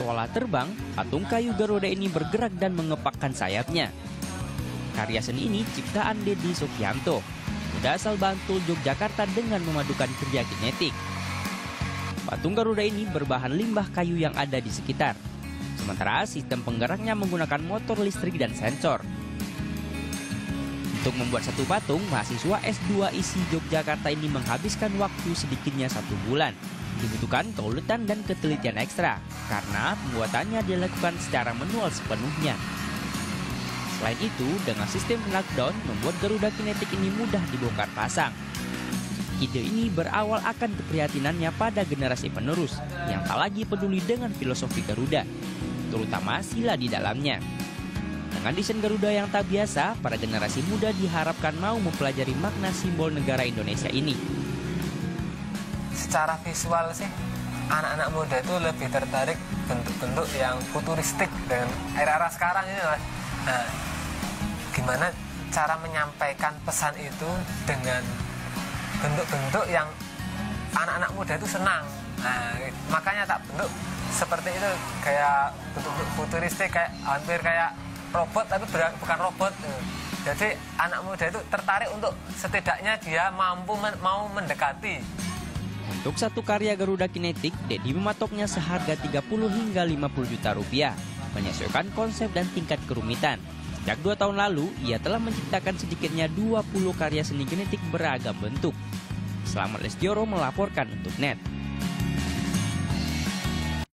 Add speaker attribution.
Speaker 1: Seolah terbang, patung kayu Garuda ini bergerak dan mengepakkan sayapnya. Karya seni ini ciptaan Dedi Sukianto, muda asal Bantul, Yogyakarta dengan memadukan kerja kinetik. Patung Garuda ini berbahan limbah kayu yang ada di sekitar. Sementara sistem penggeraknya menggunakan motor listrik dan sensor. Untuk membuat satu patung, mahasiswa S2 ISI Yogyakarta ini menghabiskan waktu sedikitnya satu bulan. Dibutuhkan keuletan dan ketelitian ekstra, karena pembuatannya dilakukan secara manual sepenuhnya. Selain itu, dengan sistem knockdown membuat Garuda Kinetik ini mudah dibongkar pasang. Ide ini berawal akan keprihatinannya pada generasi penerus yang tak lagi peduli dengan filosofi Garuda, terutama sila di dalamnya. Dengan desain Garuda yang tak biasa, para generasi muda diharapkan mau mempelajari makna simbol negara Indonesia ini.
Speaker 2: secara visual sih anak-anak muda itu lebih tertarik bentuk-bentuk yang futuristik dengan era-era sekarang ini. Nah, gimana cara menyampaikan pesan itu dengan bentuk-bentuk yang anak-anak muda itu senang. Nah, makanya tak bentuk seperti itu kayak bentuk-bentuk futuristik kayak hampir kayak robot tapi bukan robot. Jadi anak muda itu tertarik untuk setidaknya dia mampu men- mau mendekati
Speaker 1: Untuk satu karya Garuda Kinetik, Dedi mematoknya seharga 30 hingga 50 juta rupiah, menyesuaikan konsep dan tingkat kerumitan. Sejak dua tahun lalu, ia telah menciptakan sedikitnya 20 karya seni genetik beragam bentuk. Selamat Lestioro melaporkan untuk NET.